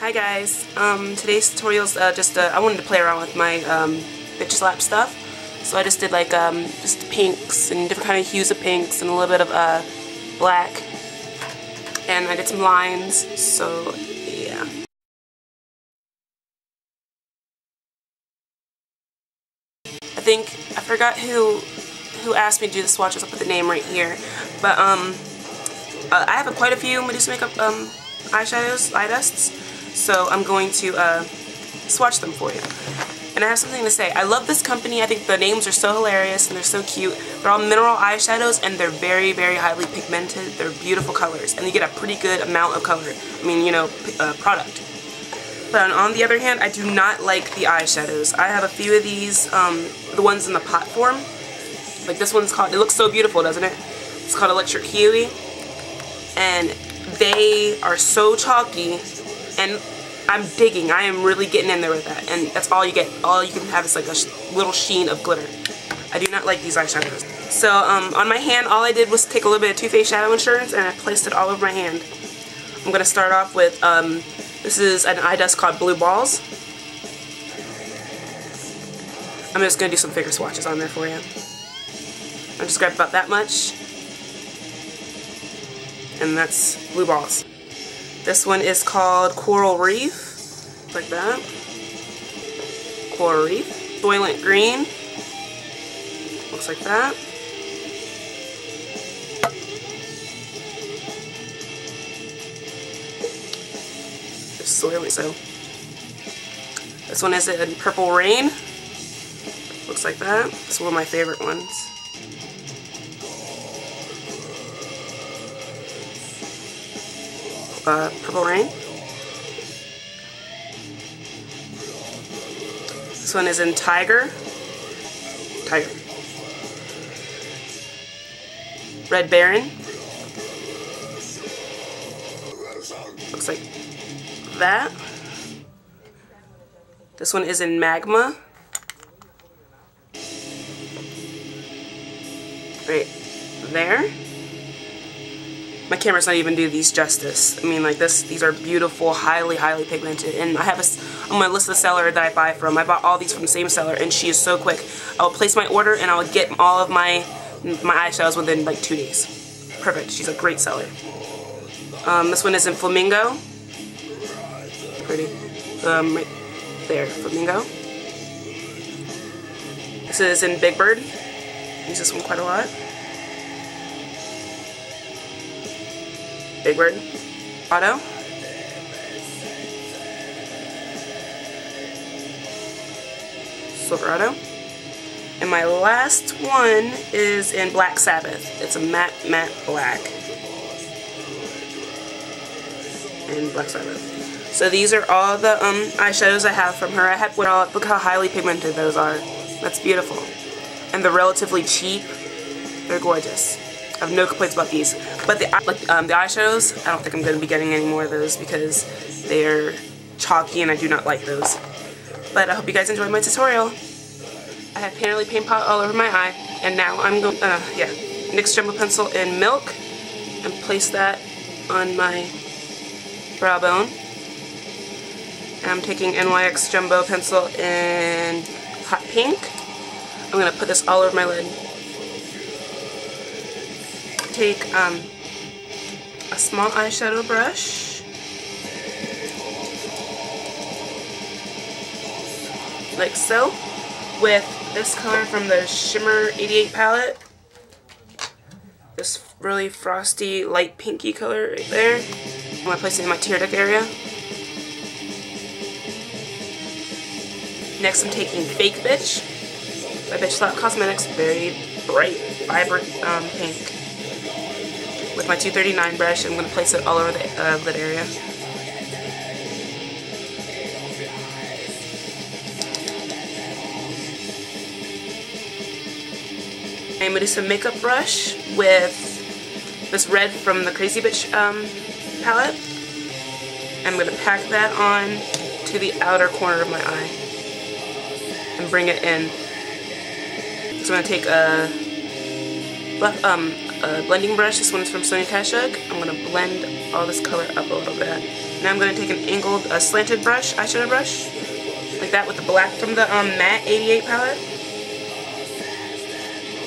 Hi guys, um, today's tutorial is uh, just, uh, I wanted to play around with my um, bitch slap stuff. So I just did like um, just pinks and different kind of hues of pinks and a little bit of uh, black. And I did some lines, so yeah. I think, I forgot who who asked me to do the swatches, I'll put the name right here. But um, uh, I have quite a few Medusa Makeup um, eyeshadows, eye dusts, so I'm going to uh, swatch them for you. And I have something to say. I love this company. I think the names are so hilarious and they're so cute. They're all mineral eyeshadows and they're very, very highly pigmented. They're beautiful colors and you get a pretty good amount of color. I mean, you know, uh, product. But on the other hand, I do not like the eyeshadows. I have a few of these, um, the ones in the pot form. Like this one's called, it looks so beautiful, doesn't it? It's called Electric Huey. And they are so chalky and I'm digging. I am really getting in there with that. And that's all you get. All you can have is like a sh little sheen of glitter. I do not like these eyeshadows. So um, on my hand, all I did was take a little bit of Too Faced Shadow Insurance and I placed it all over my hand. I'm going to start off with, um, this is an eye dust called Blue Balls. I'm just going to do some figure swatches on there for you. I'm just grab about that much. And that's Blue Balls. This one is called Coral Reef, like that. Coral Reef. Soylent Green, looks like that. Just soily so. This one is in Purple Rain, looks like that. It's one of my favorite ones. Uh, Purple Rain. This one is in Tiger. Tiger. Red Baron. Looks like that. This one is in Magma. Right there my camera's not even do these justice. I mean, like this, these are beautiful, highly, highly pigmented. And I have a, on my list of seller that I buy from. I bought all these from the same seller, and she is so quick. I will place my order, and I will get all of my my eyeshadows within like two days. Perfect. She's a great seller. Um, this one is in Flamingo. Pretty. Um, right there, Flamingo. This is in Big Bird. Use this one quite a lot. Big word. Auto. Silverado. And my last one is in Black Sabbath. It's a matte, matte black. And Black Sabbath. So these are all the um, eyeshadows I have from her. I have, well, look how highly pigmented those are. That's beautiful. And they're relatively cheap. They're gorgeous. I have no complaints about these. But the, like, um, the eyeshadows, I don't think I'm going to be getting any more of those because they're chalky and I do not like those. But I hope you guys enjoyed my tutorial. I have Painterly Paint Pot all over my eye. And now I'm going, uh, yeah, NYX Jumbo Pencil in Milk. And place that on my brow bone. And I'm taking NYX Jumbo Pencil in Hot Pink. I'm going to put this all over my lid take um, a small eyeshadow brush, like so, with this color from the Shimmer 88 palette. This really frosty, light pinky color right there. I'm going to place it in my tear duct area. Next I'm taking Fake Bitch by Bitch Slap Cosmetics, very bright, vibrant um, pink with my 239 brush. I'm going to place it all over the uh, lid area. I'm going to do some makeup brush with this red from the Crazy Bitch um, palette. I'm going to pack that on to the outer corner of my eye and bring it in. So I'm going to take a um, a blending brush. This one's from Sonia Kashuk. I'm going to blend all this color up a little bit. Now I'm going to take an angled, a slanted brush, eyeshadow brush, like that with the black from the um, matte 88 palette.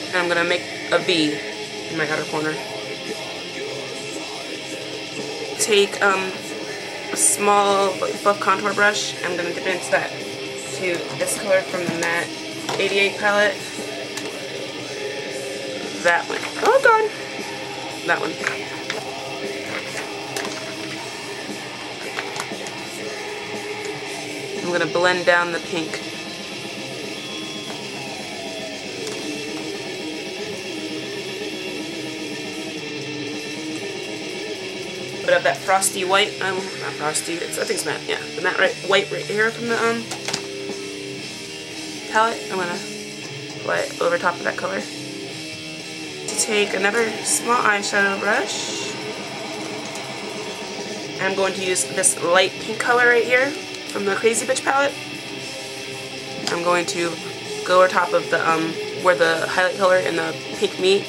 And I'm going to make a V in my outer corner. Take um, a small buff contour brush. I'm going to dip into that to this color from the matte 88 palette. That one. Oh god. That one. I'm to blend down the pink. bit of that frosty white, um, not frosty, it's, I think it's matte, yeah, the matte right, white right here from the um, palette. I'm to apply it over top of that color. To take another small eyeshadow brush, I'm going to use this light pink color right here from the Crazy Bitch palette. I'm going to go over top of the, um, where the highlight color and the pink meet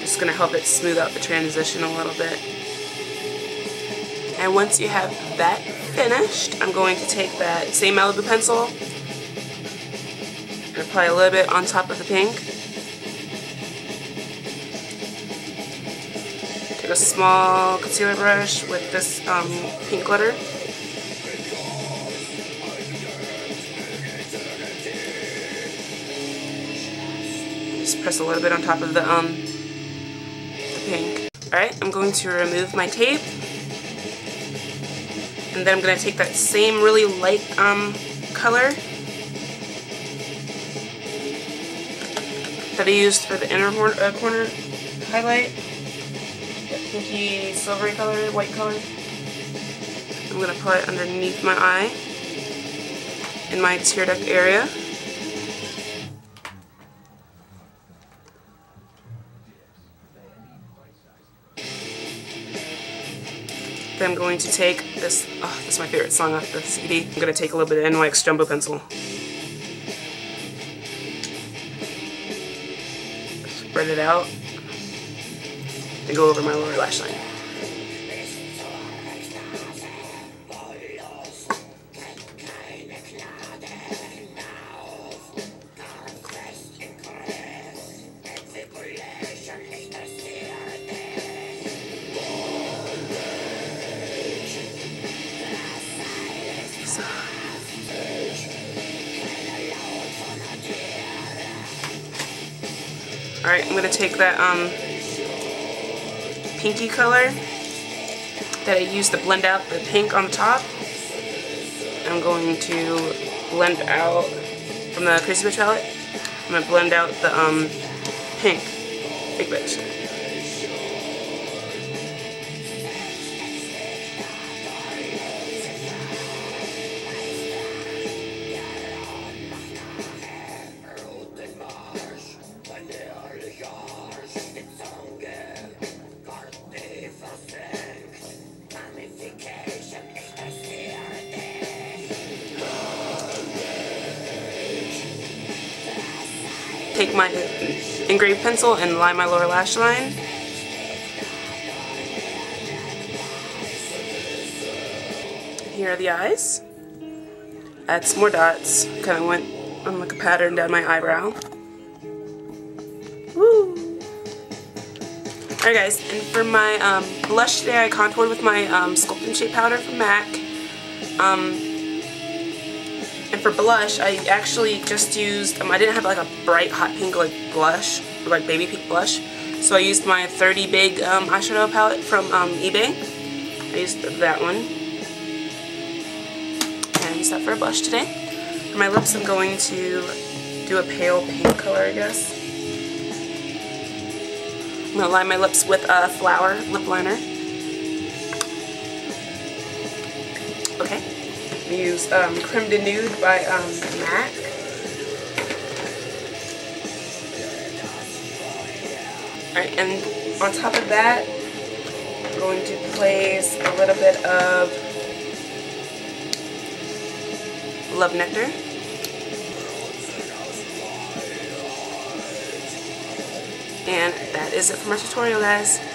just going to help it smooth out the transition a little bit. And once you have that finished, I'm going to take that same Malibu pencil and apply a little bit on top of the pink. A small concealer brush with this um, pink glitter. Just press a little bit on top of the um, the pink. Alright, I'm going to remove my tape. And then I'm going to take that same really light um, color that I used for the inner uh, corner highlight. Pinky silvery color, white color. I'm going to put it underneath my eye in my tear duct area. Then I'm going to take this, oh, this is my favorite song off the CD. I'm going to take a little bit of NYX Jumbo Pencil. Spread it out and go over my lower lash line. Alright, I'm going to take that um, pinky color that I used to blend out the pink on the top. I'm going to blend out from the Crazy Bitch palette. I'm going to blend out the um, pink Big Bitch. Take my engraved pencil and line my lower lash line. Here are the eyes. Add some more dots. Kind of went on like a pattern down my eyebrow. Woo! Alright guys, and for my um, blush today I contoured with my um, Sculpt and Shape powder from MAC. Um, and for blush, I actually just used, um, I didn't have like a bright hot pink like blush, like baby pink blush. So I used my 30 Big um, eyeshadow palette from um, eBay. I used that one. And I used that for a blush today. For my lips, I'm going to do a pale pink color, I guess. I'm going to line my lips with a flower lip liner. Use um, Creme de Nude by um, MAC. Alright, and on top of that, I'm going to place a little bit of Love Nectar. And that is it for my tutorial, guys.